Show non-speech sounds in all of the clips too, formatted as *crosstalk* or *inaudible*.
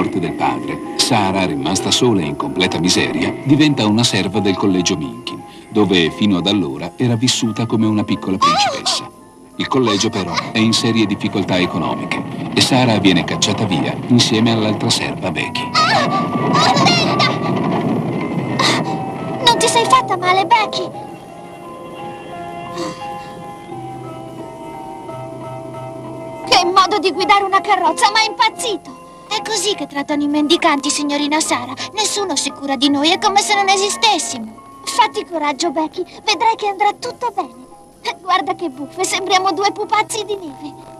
Morte del padre, Sara, rimasta sola e in completa miseria, diventa una serva del collegio Minkin, dove fino ad allora era vissuta come una piccola principessa. Il collegio però è in serie difficoltà economiche e Sara viene cacciata via insieme all'altra serva Becky. Non ti sei fatta male, Becky? Che modo di guidare una carrozza, ma è impazzito! È così che trattano i mendicanti, signorina Sara. Nessuno si cura di noi, è come se non esistessimo. Fatti coraggio, Becky. Vedrai che andrà tutto bene. Guarda che buffe, sembriamo due pupazzi di neve.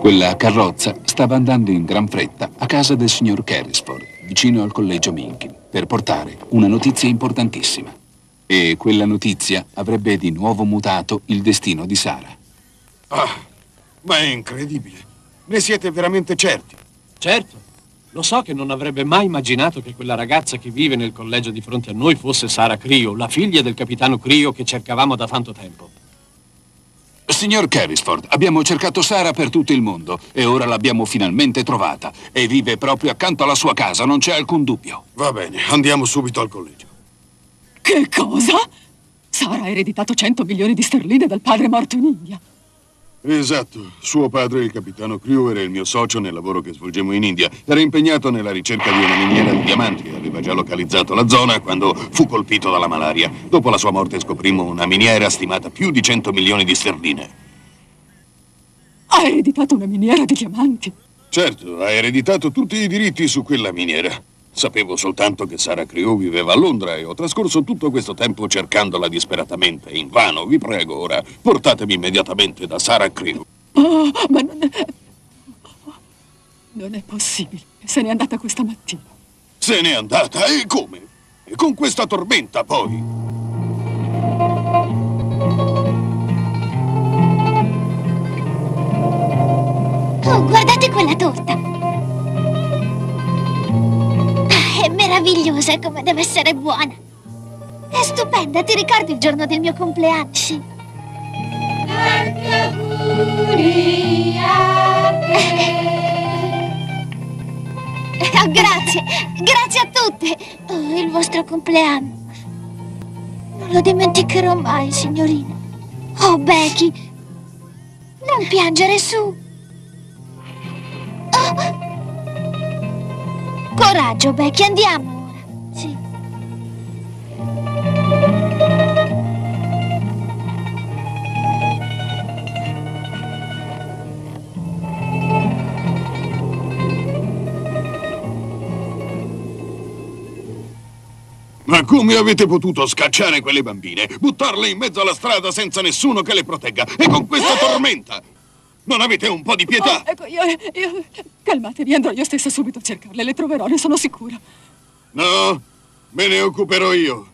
Quella carrozza stava andando in gran fretta a casa del signor Carrisford, vicino al collegio Minkin, per portare una notizia importantissima. E quella notizia avrebbe di nuovo mutato il destino di Sara. Ah, ma è incredibile. Ne siete veramente certi? Certo. Lo so che non avrebbe mai immaginato che quella ragazza che vive nel collegio di fronte a noi fosse Sara Crio, la figlia del capitano Crio che cercavamo da tanto tempo. Signor Carrisford, abbiamo cercato Sara per tutto il mondo e ora l'abbiamo finalmente trovata. E vive proprio accanto alla sua casa, non c'è alcun dubbio. Va bene, andiamo subito al collegio. Che cosa? Sara ha ereditato 100 milioni di sterline dal padre morto in India. Esatto, suo padre, il capitano Crew, era il mio socio nel lavoro che svolgemmo in India. Era impegnato nella ricerca di una miniera di diamanti. Aveva già localizzato la zona quando fu colpito dalla malaria. Dopo la sua morte scoprimmo una miniera stimata più di 100 milioni di sterline. Ha ereditato una miniera di diamanti. Certo, ha ereditato tutti i diritti su quella miniera. Sapevo soltanto che Sara Crew viveva a Londra e ho trascorso tutto questo tempo cercandola disperatamente. Invano, vi prego ora, portatemi immediatamente da Sara Crew. Oh, ma non è... Non è possibile. Se n'è andata questa mattina. Se n'è andata? E come? E con questa tormenta poi? Oh, guardate quella torta! Meravigliosa come deve essere buona! È stupenda, ti ricordi il giorno del mio compleanno? Sì. *laughs* Oh, grazie, grazie a tutte! Oh, il vostro compleanno. Non lo dimenticherò mai, signorina. Oh, Becky, non piangere su. Oh. Coraggio, Becky, andiamo ora. Sì. Ma come avete potuto scacciare quelle bambine? Buttarle in mezzo alla strada senza nessuno che le protegga? E con questa tormenta? Non avete un po' di pietà? Oh, ecco, io, io... Calmatevi, andrò io stessa subito a cercarle. Le troverò, ne sono sicura. No, me ne occuperò io.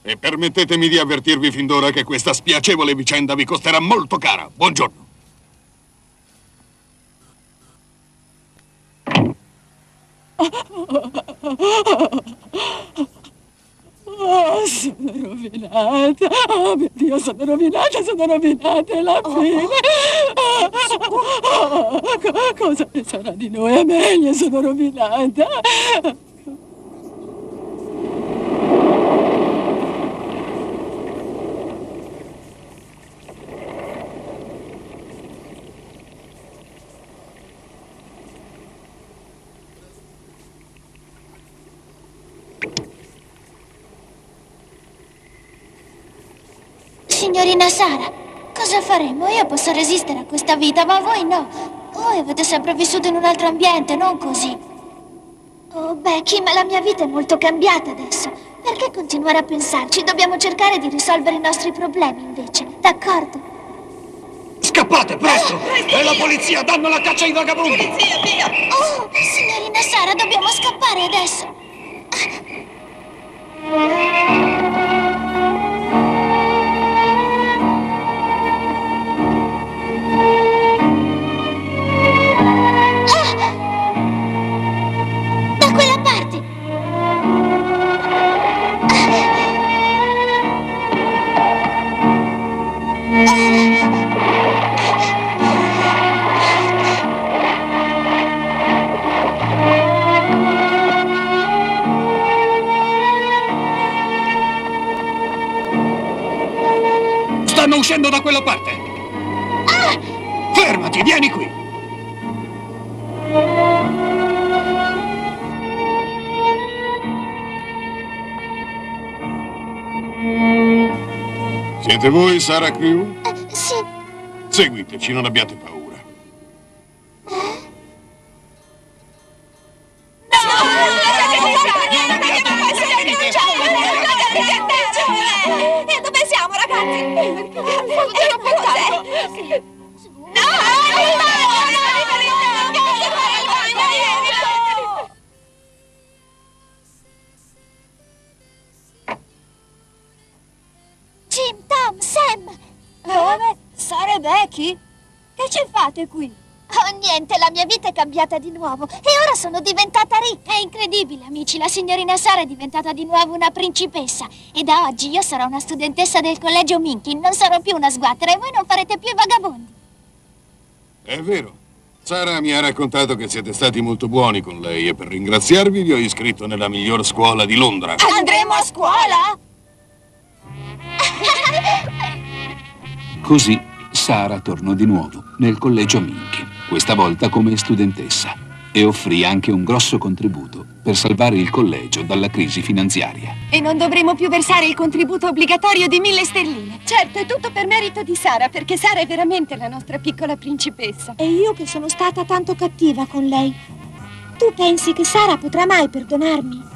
E permettetemi di avvertirvi fin d'ora che questa spiacevole vicenda vi costerà molto cara. Buongiorno. *laughs* rovinata. Oh mio Dio, sono rovinata, sono rovinata, è la fine. Oh, co- cosa ne sarà di noi? Amelia, sono rovinata. Signorina Sara, cosa faremo? Io posso resistere a questa vita, ma voi no. Voi avete sempre vissuto in un altro ambiente, non così. Oh, Becky, ma la mia vita è molto cambiata adesso. Perché continuare a pensarci? Dobbiamo cercare di risolvere i nostri problemi, invece. D'accordo? Scappate, presto! E la polizia danno la caccia ai vagabondi! Oh, signorina Sara, dobbiamo scappare adesso. Ah! Stanno uscendo da quella parte! Fermati, vieni qui! Siete voi, Sara Crew? Eh, sì. Seguiteci, non abbiate paura. Sam. Dove? Sara e Becky? Che ci fate qui? Oh, niente, la mia vita è cambiata di nuovo e ora sono diventata ricca. È incredibile, amici. La signorina Sara è diventata di nuovo una principessa. E da oggi io sarò una studentessa del collegio Minkin. Non sarò più una sguattera e voi non farete più i vagabondi. È vero. Sara mi ha raccontato che siete stati molto buoni con lei e per ringraziarvi vi ho iscritto nella miglior scuola di Londra. Andremo a scuola? Così Sara tornò di nuovo nel collegio Minkin, questa volta come studentessa, e offrì anche un grosso contributo per salvare il collegio dalla crisi finanziaria. E non dovremo più versare il contributo obbligatorio di mille sterline. Certo, è tutto per merito di Sara, perché Sara è veramente la nostra piccola principessa. E io che sono stata tanto cattiva con lei. Tu pensi che Sara potrà mai perdonarmi?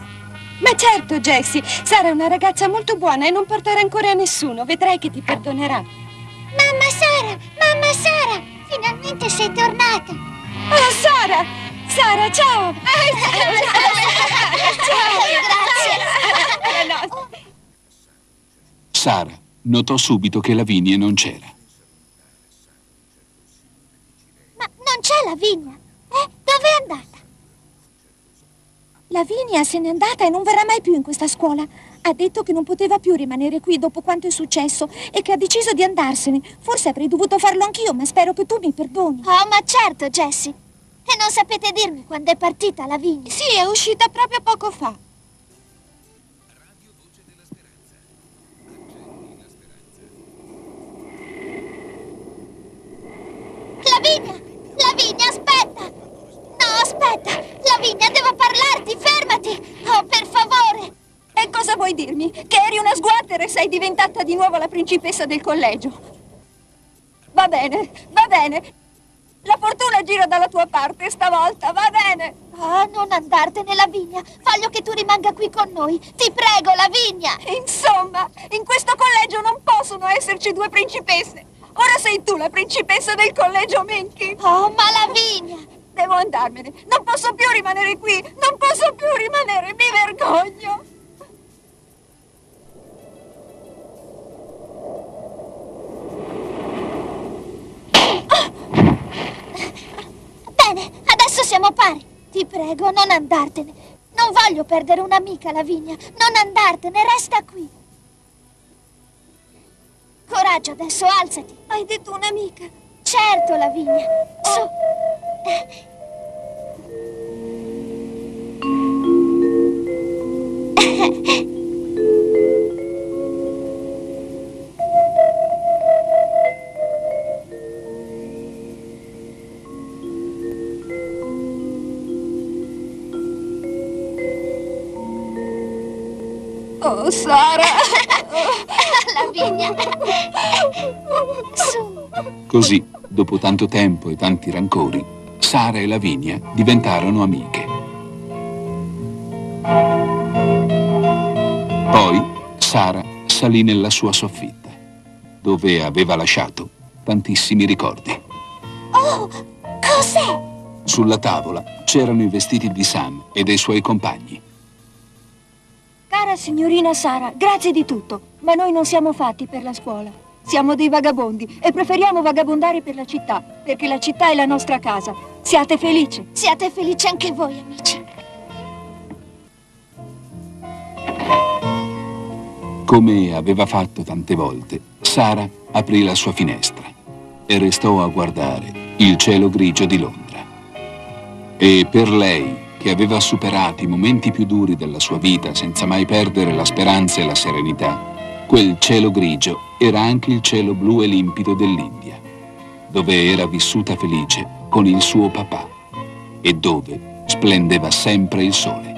Ma certo, Jessie, Sara è una ragazza molto buona e non porta rancore a nessuno. Vedrai che ti perdonerà. Mamma Sara, mamma Sara, finalmente sei tornata. Oh, Sara! Sara, ciao! *laughs* Grazie. Sara notò subito che Lavinia non c'era. Ma non c'è Lavinia. Eh, dove è andata? Lavinia se n'è andata e non verrà mai più in questa scuola. Ha detto che non poteva più rimanere qui dopo quanto è successo e che ha deciso di andarsene. Forse avrei dovuto farlo anch'io, ma spero che tu mi perdoni. Oh, ma certo, Jessie. E non sapete dirmi quando è partita Lavinia? Sì, è uscita proprio poco fa. Lavinia! Lavinia, aspetta! No, aspetta! Lavinia, devo parlarti, fermati! Oh, per favore! E cosa vuoi dirmi? Che eri una sguattera e sei diventata di nuovo la principessa del collegio. Va bene, va bene. La fortuna gira dalla tua parte stavolta, va bene. Oh, non andartene, Lavinia! Voglio che tu rimanga qui con noi! Ti prego, Lavinia! Insomma, in questo collegio non possono esserci due principesse. Ora sei tu la principessa del collegio Minky. Oh, ma Lavinia! Devo andarmene. Non posso più rimanere qui. Non posso più rimanere. prego, non andartene. Non voglio perdere un'amica, Lavinia. Non andartene, resta qui. Coraggio adesso, alzati. Hai detto un'amica? Certo, Lavinia. Sara. Lavinia. Su. Così, dopo tanto tempo e tanti rancori, Sara e Lavinia diventarono amiche. Poi Sara salì nella sua soffitta, dove aveva lasciato tantissimi ricordi. Oh, cos'è? Sulla tavola c'erano i vestiti di Sam e dei suoi compagni. Cara signorina Sara, grazie di tutto, ma noi non siamo fatti per la scuola. Siamo dei vagabondi e preferiamo vagabondare per la città, perché la città è la nostra casa. Siate felici. Siate felici anche voi, amici. Come aveva fatto tante volte, Sara aprì la sua finestra e restò a guardare il cielo grigio di Londra. E per lei, che aveva superato i momenti più duri della sua vita senza mai perdere la speranza e la serenità, quel cielo grigio era anche il cielo blu e limpido dell'India, dove era vissuta felice con il suo papà e dove splendeva sempre il sole.